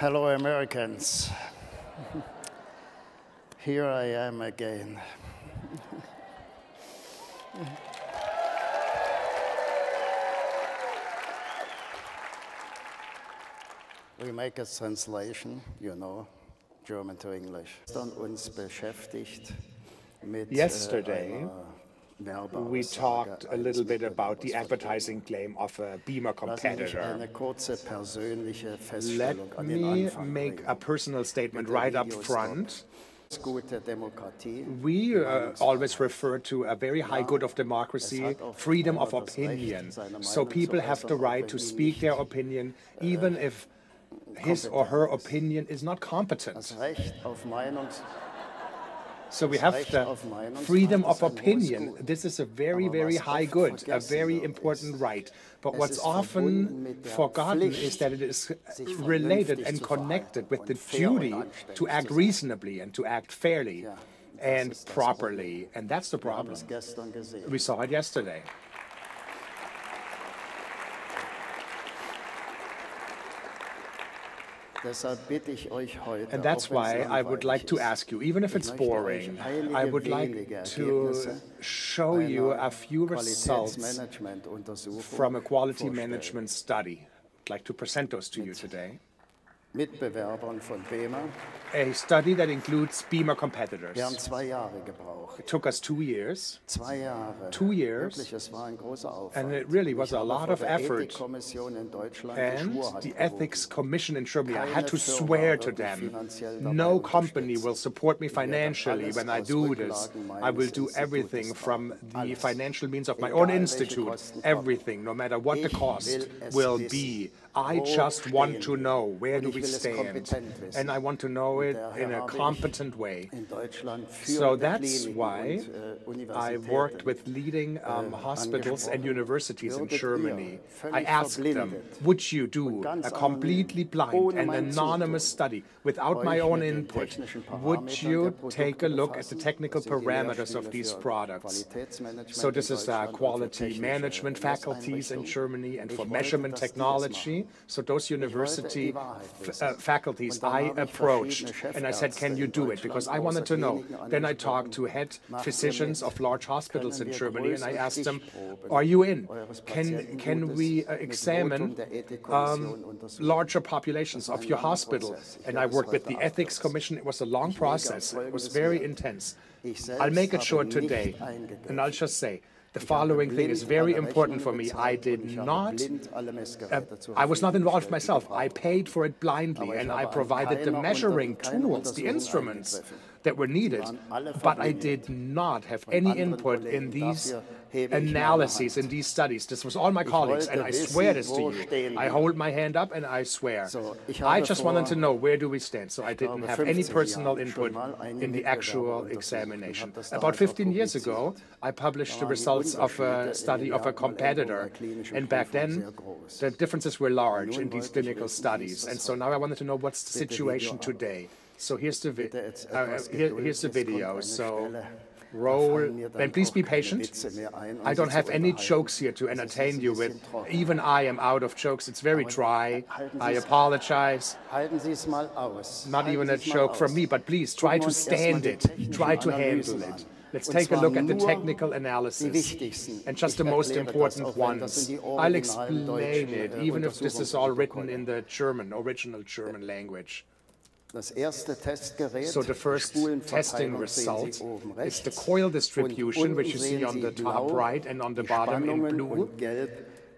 Hello, Americans. Here I am again. we make a translation, you know, German to English. Uns beschäftigt mit Yesterday, uh, we talked a little bit about the advertising claim of a BEMER competitor. Eine kurze persönliche Let Feststellung an den me make a personal statement right up front. We uh, always refer to a very high good of democracy, freedom of opinion. So people have the right to speak their opinion, even if his or her opinion is not competent. das Recht auf Meinungs So we have the freedom of opinion. This is a very, very high good, a very important right. But what's often forgotten is that it is related and connected with the duty to act reasonably and to act fairly and properly. And that's the problem. We saw it yesterday. And that's why I would like to ask you, even if it's boring, I would like to show you a few results from a quality management study. I'd like to present those to you today. Mitbewerbern von BEMER. A study that includes BEMER Wir haben competitors. zwei Jahre gebraucht. It took us two years, Zwei Jahre. Two years. Wirklich, es war ein großer Aufwand. and it really was Ich a lot of effort. In And the. Ethics Commission in Germany, I had to swear to them no company will support me financially when I do this. I will do everything from the financial means of my own institute, everything, no matter what the cost will be. I just want to know where do we stand. And I want to know it in a competent way. So that's why äh, I worked with leading um, hospitals and universities in Germany. I asked them, would you do a completely blind and anonymous study without my own input? Would you take a look at the technical Das sind die parameters of these products? So this is uh, Deutschland und für quality management faculties in Germany and for measurement dass die das technology. So those university f- uh, faculties I approached and I said, can you do it? Because I wanted to know. Then I talked to head physicians of large hospitals in Germany and I asked them, are you in? Can, can we uh, examine Votum der Ethikkommission um, larger populations of your hospital? And I worked with the Ethics. Commission. It was a long process. It was very intense. I'll make it short today. And I'll just say, the following thing is very important for me. I did not uh, I was not involved myself. I paid for it blindly and I provided the measuring tools, the instruments that were needed. But I did not have any input in these Dafür hebe ich meine analyses, in these studies. This was all my colleagues, and I swear this to you. I hold my hand up and I swear. I just wanted to know where do we stand. So I didn't have any personal input schon mal eine in the actual examination. About 15 years ago. I published the results of a study of a competitor. And back then, the differences were large in these clinical wissen, wie ist studies. And so now I wanted to know what's the situation today. So here's the vi- uh, here, here's the video. So Stelle. roll fallen mir dann and please be patient. Witze mehr ein, I don't have any jokes here to Also es ist entertain you with. Even I am out of jokes. It's very dry. I apologize. Halten Sie es mal aus. Not even a joke from me, but please try to uns erst mal stand it. Try to handle it. Let's take a look at the technical analysis and just the most important auch wenn das ones. I'll explain it, äh, even if this is all written in the German, original German language. Das erste Testgerät, So the first testing result is the coil distribution, which you see on the top right and on the bottom in blue.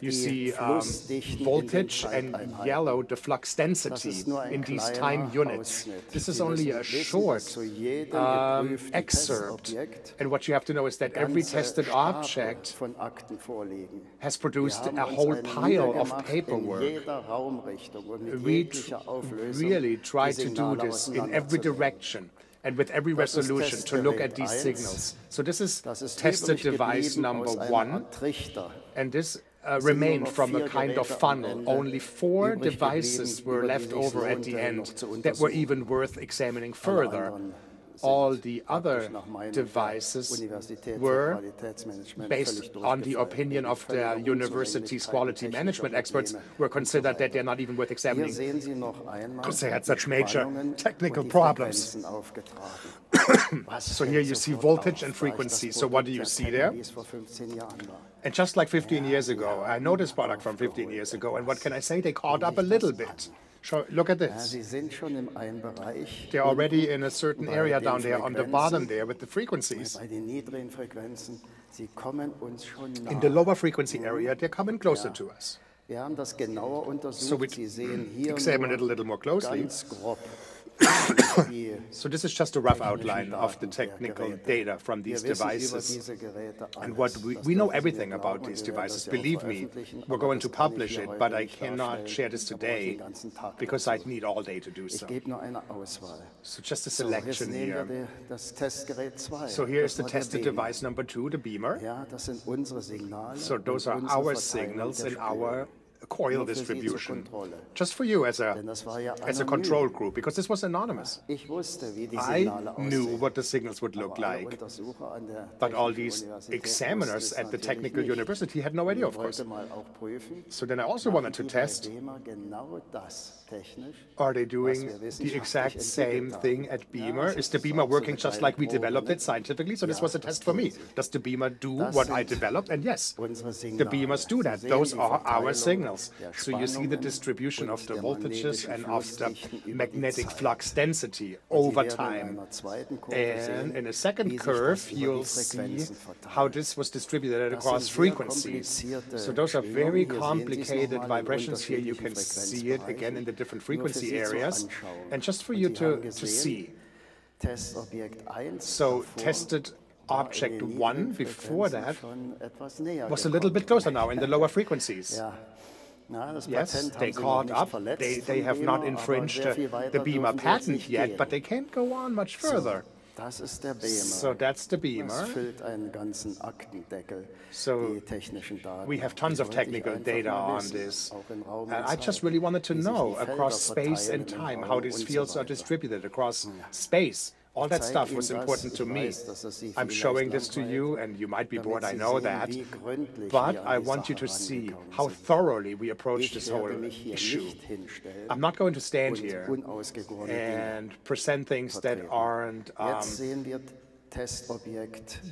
You see um, Flussdichten in den voltage and yellow the flux density ist nur ein in these time units. This is only a short dass zu jedem um, excerpt. And what you have to know is that every tested object von Akten vorliegen. has produced a whole pile of paperwork. In jeder Raumrichtung und mit We really try to do this in every direction and with every resolution to look at these signals. So this is tested device number one. Trichter. And this uh, remained from a kind of funnel. Only four devices were left over at the end that were even worth examining further. All the other devices were based on the opinion of the university's quality management experts, were considered that they're not even worth examining because they had such major technical problems. so here you see voltage and frequency. So what do you see there? And just like 15 years ago, I know this product from 15 years ago, and what can I say? They caught up a little bit. Show, look at this. They're already in a certain area down there on the bottom there with the frequencies. In the lower frequency area, they're coming closer to us. So we examine it a little more closely. so this is just a rough outline of the technical data from these devices. And what we, we know everything about these devices. Believe me, we're going to publish it, but I cannot share this today because I'd need all day to do so. So just a selection here. So here's the tested device number two, the BEMER. So those are our signals in our coil distribution, just for you as a, as a control group, because this was anonymous. I knew what the signals would look like, but all these examiners at the technical university had no idea, of course. So then I also wanted to test, are they doing the exact same thing at BEMER? Is the BEMER working just like we developed it scientifically? So this was a test for me. Does the BEMER do what I developed? And yes, the BEMERs do that. Those are our signals. So you see the distribution of the voltages and of the magnetic flux density over time. And in a second curve, you'll see how this was distributed across frequencies. So those are very complicated vibrations here. You can see it again in the different frequency areas. And just for you to, to see. So tested object one before that was a little bit closer now in the lower frequencies. Yes, they caught up. They, they have not infringed uh, the BEMER patent yet, but they can't go on much further. So that's the BEMER. So we have tons of technical data on this. And I just really wanted to know across space and time how these fields are distributed across space. All that stuff was important to me. I'm showing this to you, and you might be bored, I know that. But I want you to see how thoroughly we approach this whole issue. I'm not going to stand here and present things that aren't um,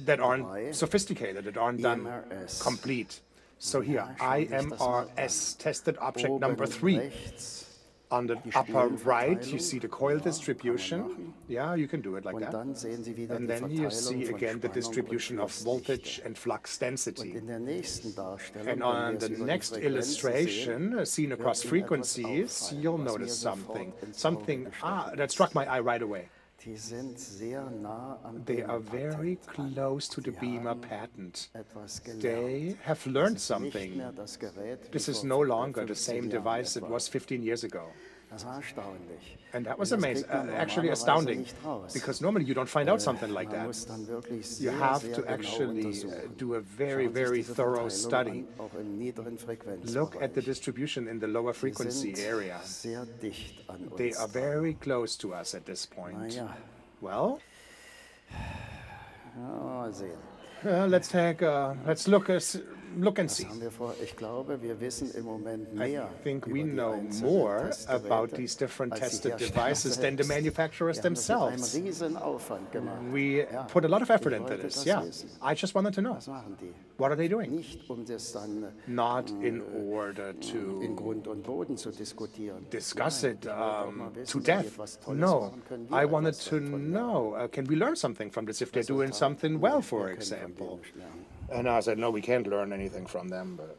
that aren't sophisticated, that aren't done complete. So here, IMRS tested object number three. On the upper right, you see the coil distribution. Yeah, you can do it like that. And then you see again the distribution of voltage and flux density. And on the next illustration, uh, seen across frequencies, you'll notice something. Something ah, that struck my eye right away. They are very close to the BEMER patent. They have learned something. This is no longer the same device it was 15 years ago. And that was amazing, uh, actually astounding, because normally you don't find out something like that. You have to actually uh, do a very, very thorough study. Look at the distribution in the lower frequency area. They are very close to us at this point. Well, uh, let's take, uh, let's look, uh, look and see. I think we know more about these different tested devices than the manufacturers themselves. We put a lot of effort into this, yeah. I just wanted to know. What are they doing? Not in order to discuss it um, to death. No. I wanted to know, uh, can we learn something from this if they're doing something well, for example? And I said, no, we can't learn anything from them. But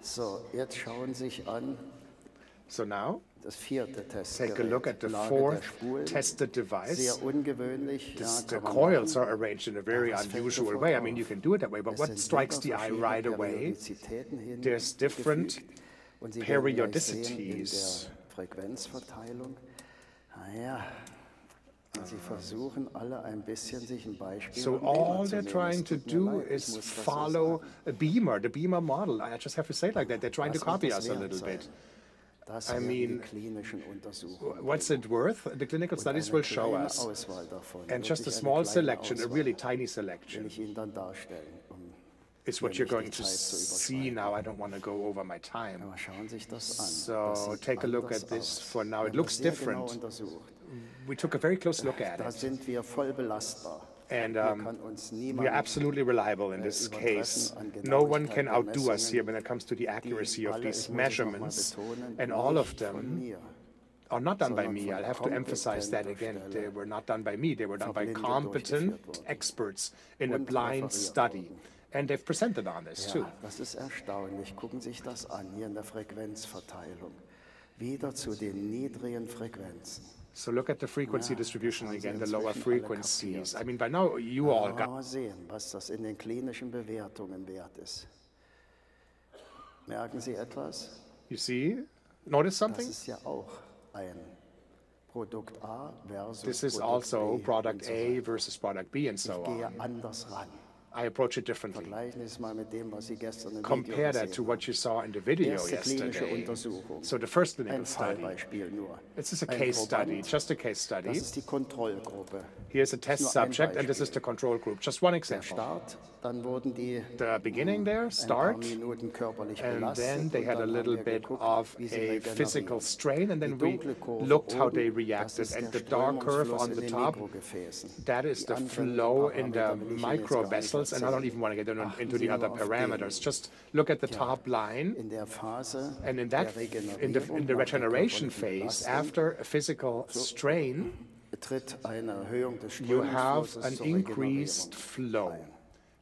so, jetzt schauen sich an. So now, das vierte take a look at the fourth tested device. Sehr ungewöhnlich. This, the coils are arranged in a very unusual way. I mean, you can do it that way, but what strikes the eye right away, there's different periodicities. Frequenzverteilung. Ah, ja. So all they're trying to do is follow a BEMER, the BEMER model. I just have to say it like that. They're trying to copy us a little bit. I mean, what's it worth? The clinical studies will show us. And just a small selection, a really tiny selection, is what you're going to see now. I don't want to go over my time. So take a look at this for now. It looks different. We took a very close look at it. And um, we are absolutely reliable in this case. No one can outdo us here when it comes to the accuracy of these measurements. And all of them are not done by me. I'll have to emphasize that again. They were not done by me. They were done by competent experts in a blind study. And they've presented on this too. Das ist erstaunlich. Gucken Sie sich das an, hier in der Frequenzverteilung. Wieder zu den niedrigen Frequenzen. So look at the frequency distribution again, the lower frequencies. I mean, by now you all got. Mal sehen, was das in den klinischen Bewertungen wert ist. Merken Sie etwas? You see? Notice Das something? ist ja auch ein Produkt A versus This is Produkt also B product A versus product B and so on. I approach it differently. Vergleichen Sie es mal mit dem, was Sie gestern im Compare that to what you saw in the video yesterday. So the first clinical study. This is a case study, just a case study. ist die Kontrollgruppe. Here's a test subject, and this is the control group. Just one example. Start, dann wurden die The beginning there, start, and then they had a little bit of a physical strain, and then we looked how they reacted. And the dark curve on the top, that is the flow in the Parameter will ich Ihnen jetzt gar nicht microvessels, and I don't even want to get into- Achten into Sie the other nur auf den. parameters. Just look at the top line. In And in that, in the, in the regeneration phase, after a physical strain, tritt eine Erhöhung des you have an increased flow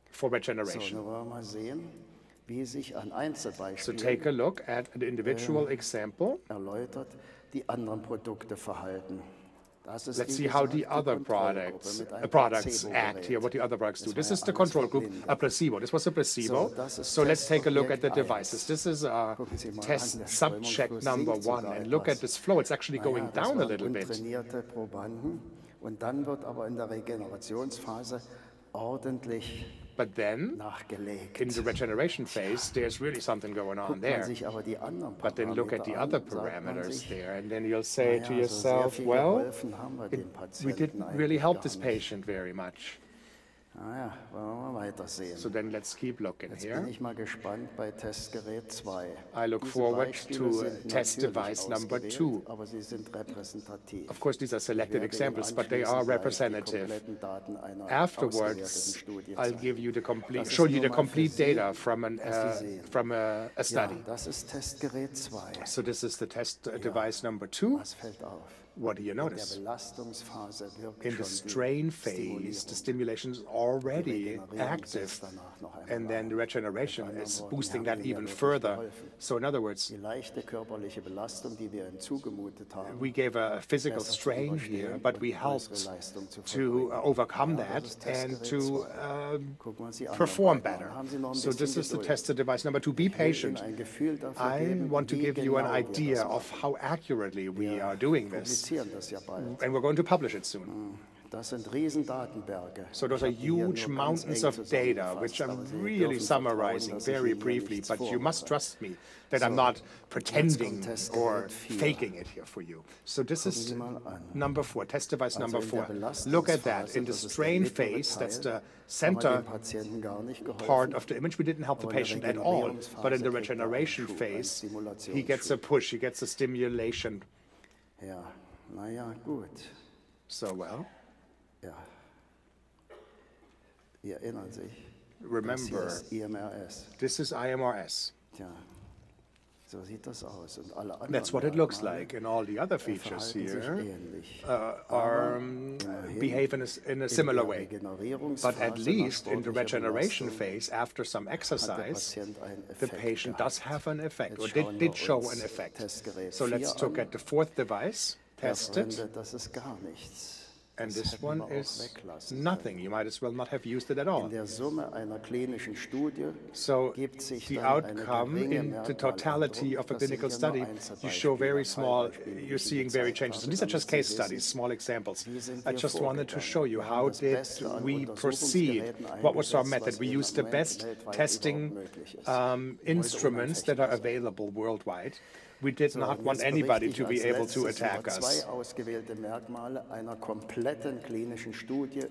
ein. for So, regeneration. nun wollen wir mal sehen, wie sich an So take a look at an individual Ähm. example. erläutert, die anderen Produkte verhalten. Das ist, Let's see how the other products, uh, products act here, what the other products do. This is the control group, a placebo. This was a placebo. So, das ist So let's take a look at the devices. This is uh, Gucken Sie mal an, test subject number one. And look at this flow. It's actually going down a little bit. Und dann wird aber in der Regenerationsphase ordentlich But then, in the regeneration phase, there's really something going on there. sich aber die anderen But then look at the other an, sagt man parameters there, and then you'll say to naja, so sehr yourself, well, geholfen haben wir it, we didn't really help this patient very much. Naja, wollen wir mal weitersehen. So then let's keep looking Jetzt here. bin ich mal gespannt bei Testgerät 2. I look Diese forward Beispiele to sind test natürlich device number ausgewählt, two. Aber sie sind repräsentativ. Of course, these are selected examples, but they are representative. kompletten Daten einer Afterwards, I'll give you the complete, show you the complete data from an uh, from a, a Ja, study. das ist Testgerät 2. So this is the test uh, device number two. Was fällt auf? What do you notice? In the strain phase, the stimulation is already active, setzt danach noch einmal and then the regeneration is boosting that even further. So in other words, Die leichte körperliche Belastung, die wir ihnen zugemutet haben, we gave a physical strain here, but we helped größere Leistung zu to uh, overcome that and to zwei. Gucken wir uns die anderen perform better. Haben Sie noch ein So this is the tested device number two. Be Ich will Ihnen patient. ein Gefühl dafür I want to give you an idea of how accurately we are doing this. Publizieren das ja bald. And we're going to publish it soon. Das sind. So those are Ich habe die hier huge mountains of data, which I'm really summarizing very briefly, but you must trust me that I'm not pretending or faking it here for you. So this is Sie mal an. number four, test device number four. Look at that. In the das ist der strain phase, that's the Teil, haben wir center dem Patienten gar nicht geholfen. part of the image, we didn't help the Aber in der patient at all. But in the Regenerierungsphase kriegt er einen regeneration phase, he gets a push, he gets a stimulation. Ja, naja, gut. So, well, Ja. Sie erinnern sich. Das hier remember, ist IMRS. this is IMRS. Tja, so sieht das aus. Und alle anderen That's what it looks like, and all the other features here uh, are um, behave in a, in a similar way. But at least in the regeneration phase, after some exercise, the patient does have an effect, or did, did show an effect. So let's look at the fourth device, tested, Das ist gar nichts. And this one is nothing. You might as well not have used it at all. In der Summe einer klinischen Studie So the outcome in the totality of a clinical study, you show very small, you're seeing very changes. And these are just case studies, small examples. I just wanted to show you how did we proceed? What was our method? We used the best testing überhaupt möglich ist. um, instruments that are available worldwide. We did not want anybody to be able to attack us. Zwei ausgewählte Merkmale einer kompletten klinischen Studie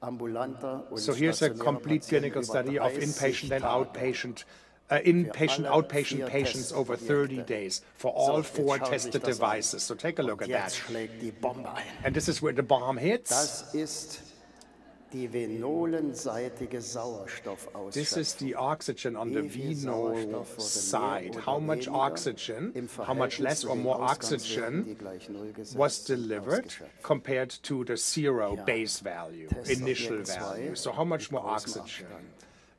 ambulanter und So here's a complete clinical study of inpatient and outpatient, uh, inpatient, outpatient patients over 30 days for all four schauen Sie sich tested devices. So take a look at that. schlägt die Bombe ein. And this is where the bomb hits. Das ist die venolenseitige Sauerstoffausstattung. This is the oxygen on the Wie viel venal Sauerstoff wurde side. How much oxygen, how much less or more oxygen die gleich null gesetzt was delivered compared to the zero base value, initial value. So how much more oxygen?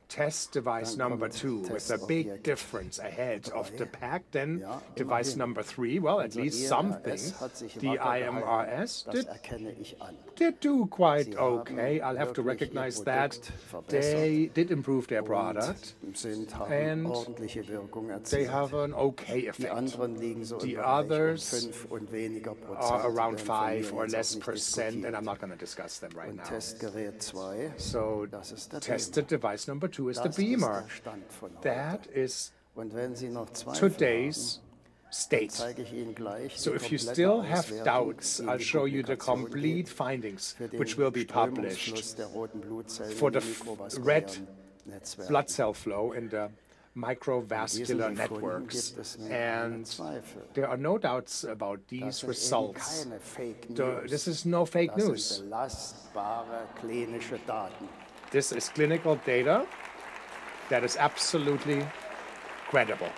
Test device number two with a big difference ahead of the pack. Then device number three, well, at least something. The. IMRS did erkenne ich an. did do quite okay. I'll have to recognize that. They did improve their product. Und sind, haben and They have an okay effect. anderen liegen so The others um 5 und weniger Prozent. Are around werden von mir five or less percent, and. I'm not going to discuss them right now. So tested device number two is the BEMER. der Stand von heute. That is Und wenn Sie noch Zweifel today's state. zeige ich Ihnen gleich So if you still have doubts, I'll show you the complete findings, which will be published Strömungsfluss der roten Blutzellen for the den f- mikrovaskulären red blood cell flow in the microvascular networks. gibt es nun keine And there are no doubts about these results. The- This is no fake news. sind belastbare klinische Daten. This is clinical data that is absolutely credible.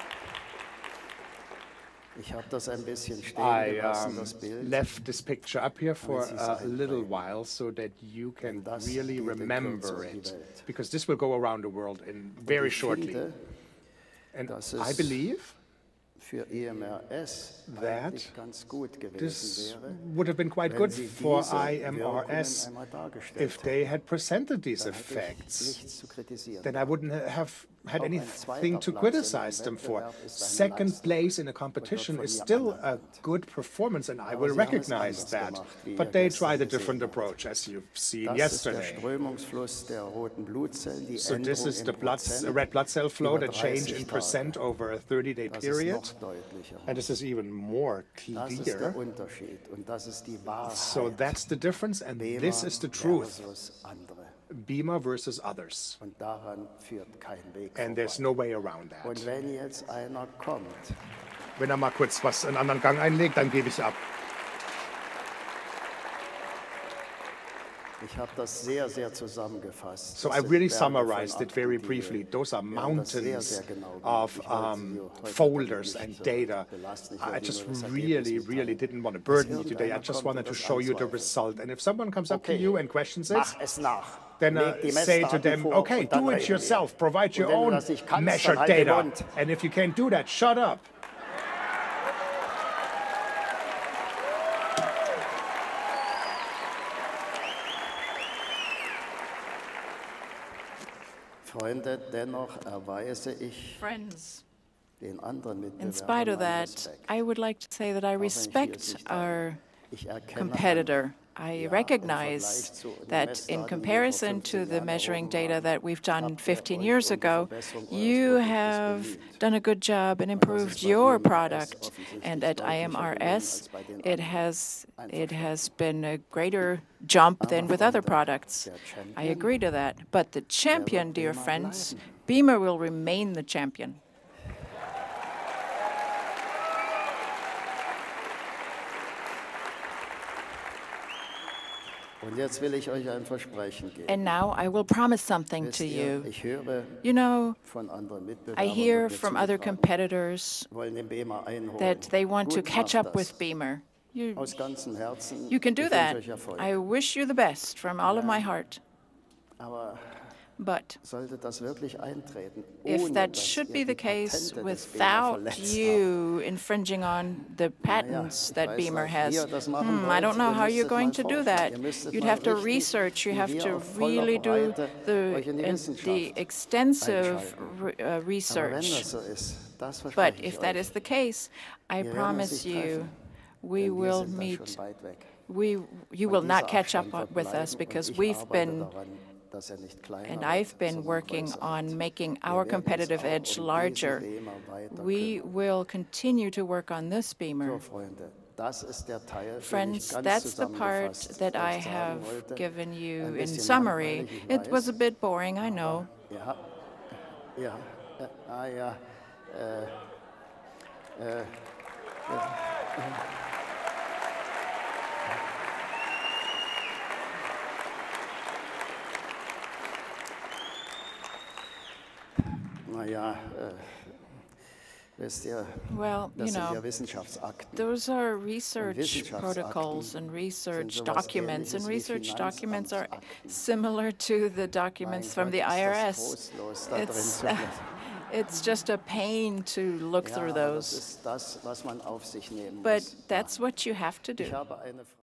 Ich das ein bisschen I um, das Bild. left this picture up here for a little while so that you can really remember it, because this will go around the world in very shortly. And I believe That this would have been quite good for IMRS if they had presented these. Effects. nichts zu kritisieren. Then I wouldn't have had anything to zweiter Platz in criticize them for. Wettbewerb ist eine Second place in a competition is still a good performance, and I will sie haben es recognize that. But er they tried a different approach, as you've seen Das ist der yesterday. Strömungsfluss der roten Blutzellen, die So this is the blood, red blood cell flow, the change in percent over a 30-day period. And this is even more clear. der Unterschied und das ist die Wahrheit. So that's the difference, and this is the truth. BEMER versus others. Und daran führt kein Weg And there's no way around Und that. wenn jetzt einer kommt, Wenn er mal kurz was einen anderen Gang einlegt, dann gebe ich ab. ich habe das sehr, sehr. So I really summarized it very briefly. Those are mountains of um, folders and data. I just really, really didn't want to burden you today. I just wanted to show you the result. And if someone comes up to you and questions it, Mach es nach. Then uh, say to them, okay, do it yourself. Provide your Und wenn du own das nicht kannst, measured dann halt den data. And if you can't do that, shut up. Freunde, dennoch erweise ich Friends, in spite of that, I would like to say that I wenn ich vieles respect our competitor. I recognize Vergleich zu den that in die wir vor comparison to the measuring data that we've done 15 years ago, you have done a good job and improved your product. And at IMRS, als bei den it has it has been a greater jump than with other products. I agree to that. But the champion, dear friends. BEMER will remain the champion. Und jetzt will ich euch ein Versprechen geben. And now I will promise something to you. ich höre You know, von anderen I hear from other competitors wollen den BEMER einholen. that they want to catch up with BEMER. You, Aus ganzem Herzen. you can do that. wünsche euch Erfolg. I wish you the best from all of my heart. But sollte das wirklich eintreten, if that should be the case Patente des BEMER without you infringing on the patents that BEMER has, ihr das machen hmm, I don't know how you're going to do that. You'd have to research, you have to really do the, euch in die and the extensive re- uh, research. das so ist, das But if that is the case, I Wir werden uns promise you, we will meet schon weit weg. we, you will not catch up with us because we've been er And I've been working on making our competitive edge larger. We will continue to work on this BEMER. Freunde, das ist der Teil, den ich Friends, that's the part that I have given you in summary. It was a bit boring, I know. Ja, ja, äh, ah ja, äh, äh, naja, äh, Well, you das sind ja know, those are research protocols and research documents, and research documents are similar to the documents from the Gott, ist das IRS. trostlos, da drin It's, blättern. it's just a pain to look through those. ist das, was man auf sich nehmen But that's what you have to do.